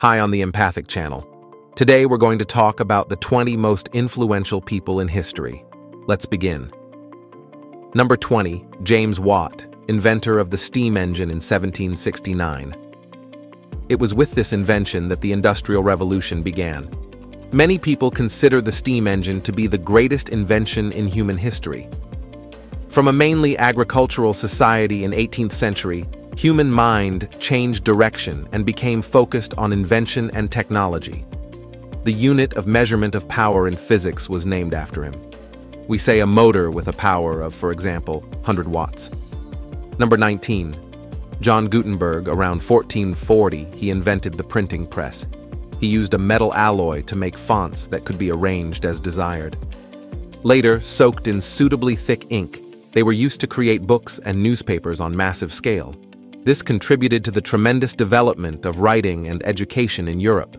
Hi on the Empathic Channel. Today we're going to talk about the 20 most influential people in history. Let's begin. Number 20, James Watt, inventor of the steam engine in 1769. It was with this invention that the Industrial Revolution began. Many people consider the steam engine to be the greatest invention in human history. From a mainly agricultural society in 18th century, human mind changed direction and became focused on invention and technology. The unit of measurement of power in physics was named after him. We say a motor with a power of, for example, 100 watts. Number 19. John Gutenberg, around 1440, he invented the printing press. He used a metal alloy to make fonts that could be arranged as desired. Later, soaked in suitably thick ink, they were used to create books and newspapers on massive scale. This contributed to the tremendous development of writing and education in Europe.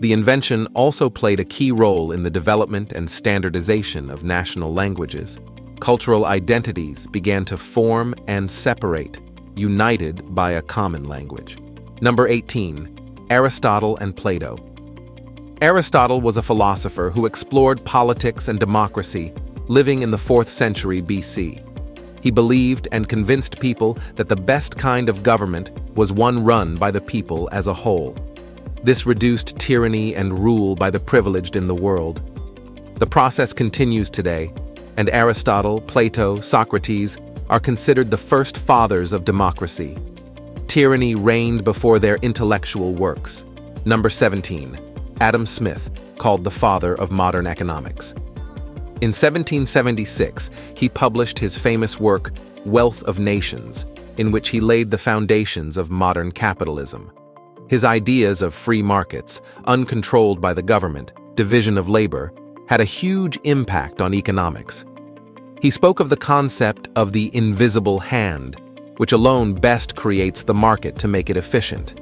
The invention also played a key role in the development and standardization of national languages. Cultural identities began to form and separate, united by a common language. Number 18. Aristotle and Plato. Aristotle was a philosopher who explored politics and democracy, living in the 4th century BC. He believed and convinced people that the best kind of government was one run by the people as a whole. This reduced tyranny and rule by the privileged in the world. The process continues today, and Aristotle, Plato, Socrates are considered the first fathers of democracy. Tyranny reigned before their intellectual works. Number 17. Adam Smith, called the father of modern economics. In 1776, he published his famous work, Wealth of Nations, in which he laid the foundations of modern capitalism. His ideas of free markets, uncontrolled by the government, division of labor, had a huge impact on economics. He spoke of the concept of the invisible hand, which alone best creates the market to make it efficient.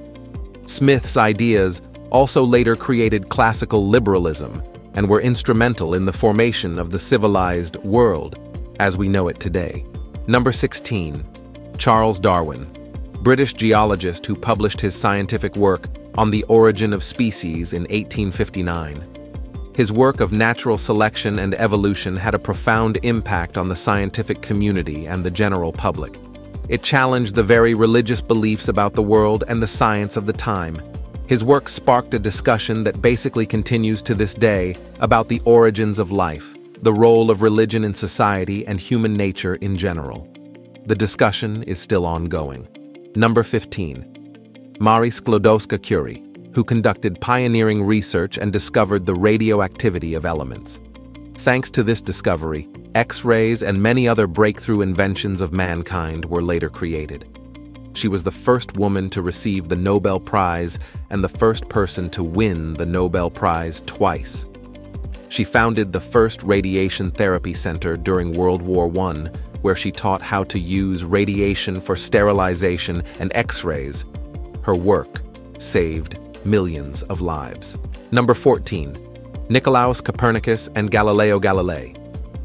Smith's ideas also later created classical liberalism, and were instrumental in the formation of the civilized world as we know it today. Number 16. Charles Darwin, British geologist who published his scientific work on the origin of species in 1859. His work of natural selection and evolution had a profound impact on the scientific community and the general public. It challenged the very religious beliefs about the world and the science of the time, his work sparked a discussion that basically continues to this day about the origins of life, the role of religion in society, and human nature in general. The discussion is still ongoing. Number 15. Marie Sklodowska-Curie, who conducted pioneering research and discovered the radioactivity of elements. Thanks to this discovery, X-rays and many other breakthrough inventions of mankind were later created. She was the first woman to receive the Nobel Prize and the first person to win the Nobel Prize twice. She founded the first radiation therapy center during World War I, where she taught how to use radiation for sterilization and x-rays. Her work saved millions of lives. Number 14. Nicolaus Copernicus and Galileo Galilei.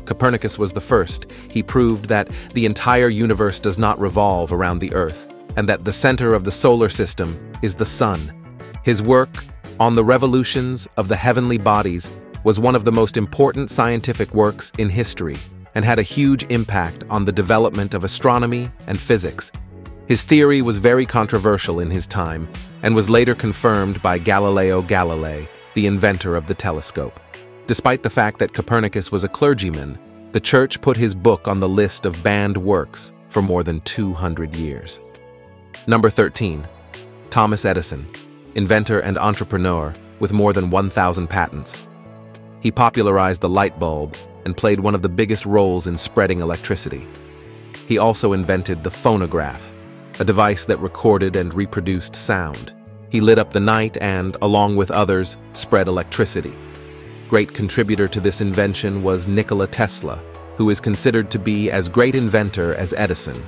Copernicus was the first. He proved that the entire universe does not revolve around the Earth and that the center of the solar system is the sun. His work on the revolutions of the heavenly bodies was one of the most important scientific works in history and had a huge impact on the development of astronomy and physics. His theory was very controversial in his time and was later confirmed by Galileo Galilei, the inventor of the telescope. Despite the fact that Copernicus was a clergyman, the church put his book on the list of banned works for more than 200 years. Number 13. Thomas Edison, inventor and entrepreneur with more than 1,000 patents. He popularized the light bulb and played one of the biggest roles in spreading electricity. He also invented the phonograph, a device that recorded and reproduced sound. He lit up the night and, along with others, spread electricity. Great contributor to this invention was Nikola Tesla, who is considered to be as great inventor as Edison.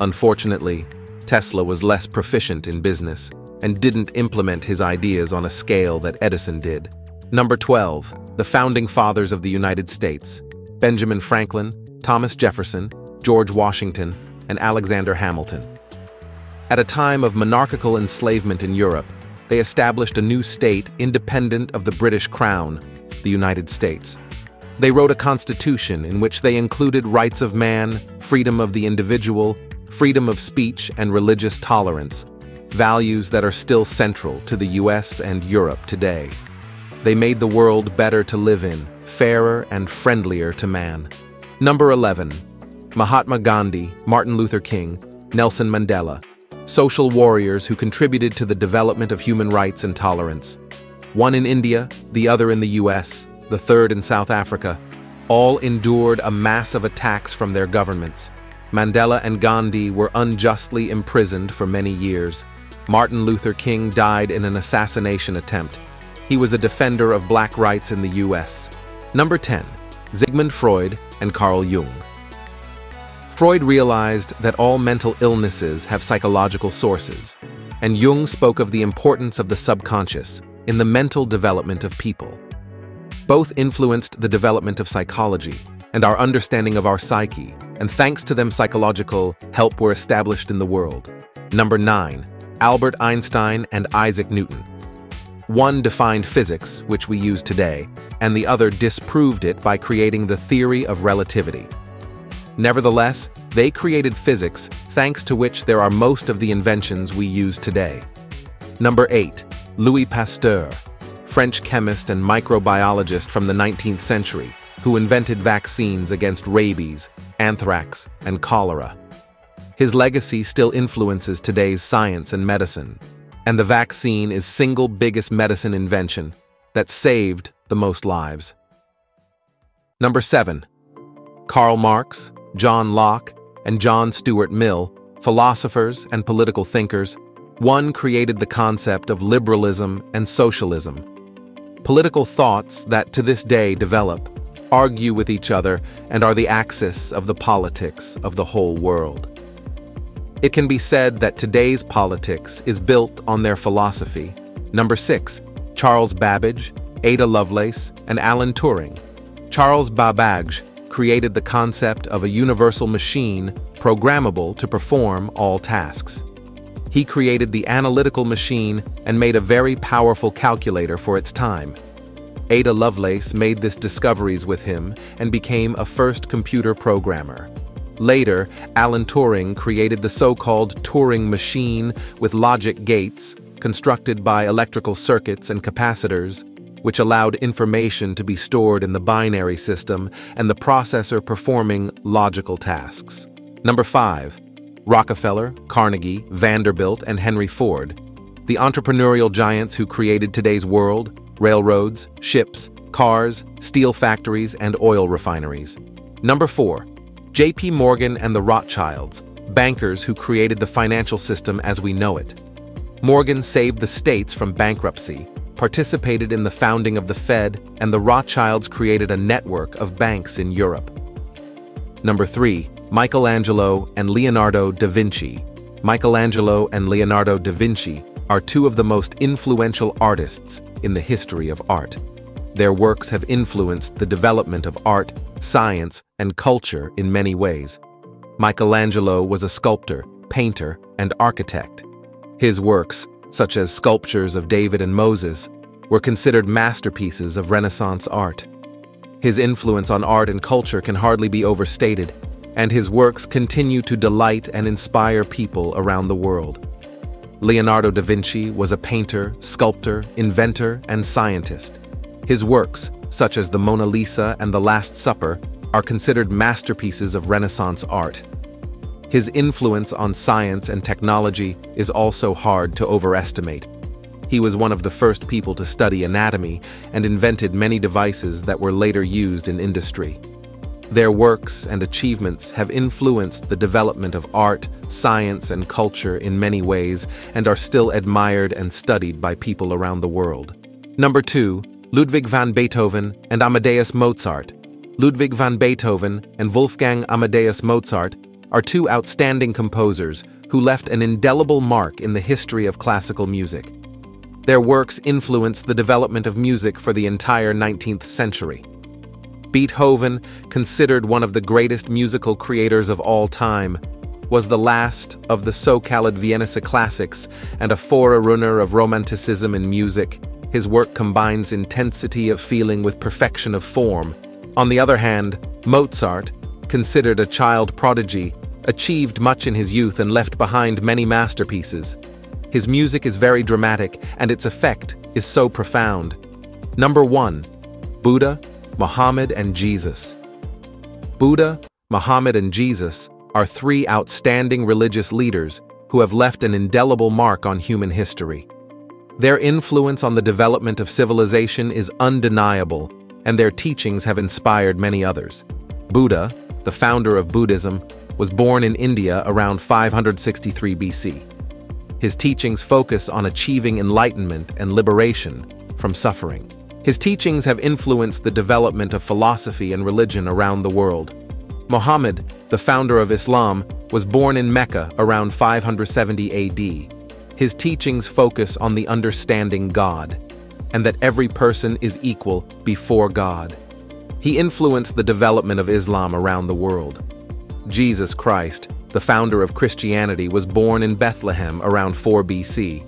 Unfortunately, Tesla was less proficient in business and didn't implement his ideas on a scale that Edison did. Number 12. The Founding Fathers of the United States Benjamin Franklin, Thomas Jefferson, George Washington, and Alexander Hamilton. At a time of monarchical enslavement in Europe, they established a new state independent of the British Crown, the United States. They wrote a constitution in which they included rights of man, freedom of the individual, freedom of speech, and religious tolerance, values that are still central to the US and Europe today. They made the world better to live in, fairer and friendlier to man. Number 11. Mahatma Gandhi, Martin Luther King, Nelson Mandela, social warriors who contributed to the development of human rights and tolerance. One in India, the other in the US, the third in South Africa, all endured a mass of attacks from their governments. Mandela and Gandhi were unjustly imprisoned for many years. Martin Luther King died in an assassination attempt. He was a defender of black rights in the US. Number 10. Sigmund Freud and Carl Jung. Freud realized that all mental illnesses have psychological sources, and Jung spoke of the importance of the subconscious in the mental development of people. Both influenced the development of psychology and our understanding of our psyche, and thanks to them psychological help were established in the world. Number 9. Albert Einstein and Isaac Newton. One defined physics, which we use today, and the other disproved it by creating the theory of relativity. Nevertheless, they created physics, thanks to which there are most of the inventions we use today. Number 8. Louis Pasteur, French chemist and microbiologist from the 19th century, who invented vaccines against rabies, anthrax, and cholera. His legacy still influences today's science and medicine, and the vaccine is single biggest medicine invention that saved the most lives. Number 7. Karl Marx, John Locke, and John Stuart Mill, philosophers and political thinkers, one created the concept of liberalism and socialism, Political thoughts that to this day develop, argue with each other, and are the axis of the politics of the whole world. It can be said that today's politics is built on their philosophy. Number 6. Charles Babbage, Ada Lovelace, and Alan Turing. Charles Babbage created the concept of a universal machine programmable to perform all tasks he created the analytical machine and made a very powerful calculator for its time. Ada Lovelace made this discoveries with him and became a first computer programmer. Later, Alan Turing created the so-called Turing machine with logic gates, constructed by electrical circuits and capacitors, which allowed information to be stored in the binary system and the processor performing logical tasks. Number 5. Rockefeller, Carnegie, Vanderbilt, and Henry Ford, the entrepreneurial giants who created today's world, railroads, ships, cars, steel factories, and oil refineries. Number 4. J.P. Morgan and the Rothschilds, bankers who created the financial system as we know it. Morgan saved the states from bankruptcy, participated in the founding of the Fed, and the Rothschilds created a network of banks in Europe. Number 3. Michelangelo and Leonardo da Vinci. Michelangelo and Leonardo da Vinci are two of the most influential artists in the history of art. Their works have influenced the development of art, science, and culture in many ways. Michelangelo was a sculptor, painter, and architect. His works, such as sculptures of David and Moses, were considered masterpieces of Renaissance art. His influence on art and culture can hardly be overstated, and his works continue to delight and inspire people around the world. Leonardo da Vinci was a painter, sculptor, inventor, and scientist. His works, such as the Mona Lisa and the Last Supper, are considered masterpieces of Renaissance art. His influence on science and technology is also hard to overestimate. He was one of the first people to study anatomy and invented many devices that were later used in industry. Their works and achievements have influenced the development of art, science, and culture in many ways and are still admired and studied by people around the world. Number 2. Ludwig van Beethoven and Amadeus Mozart. Ludwig van Beethoven and Wolfgang Amadeus Mozart are two outstanding composers who left an indelible mark in the history of classical music. Their works influenced the development of music for the entire 19th century. Beethoven, considered one of the greatest musical creators of all time, was the last of the so-called Viennese classics and a forerunner of romanticism in music. His work combines intensity of feeling with perfection of form. On the other hand, Mozart, considered a child prodigy, achieved much in his youth and left behind many masterpieces. His music is very dramatic and its effect is so profound. Number 1. Buddha, Muhammad and Jesus. Buddha, Muhammad and Jesus are three outstanding religious leaders who have left an indelible mark on human history. Their influence on the development of civilization is undeniable, and their teachings have inspired many others. Buddha, the founder of Buddhism, was born in India around 563 BC. His teachings focus on achieving enlightenment and liberation from suffering. His teachings have influenced the development of philosophy and religion around the world. Muhammad, the founder of Islam, was born in Mecca around 570 AD. His teachings focus on the understanding God, and that every person is equal before God. He influenced the development of Islam around the world. Jesus Christ, the founder of Christianity, was born in Bethlehem around 4 BC.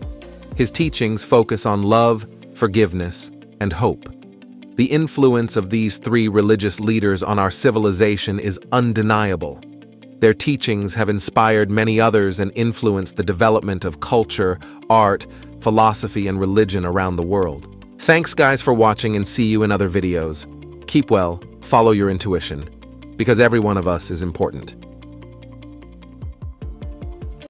His teachings focus on love, forgiveness, and hope. The influence of these three religious leaders on our civilization is undeniable. Their teachings have inspired many others and influenced the development of culture, art, philosophy, and religion around the world. Thanks guys for watching and see you in other videos. Keep well, follow your intuition, because every one of us is important.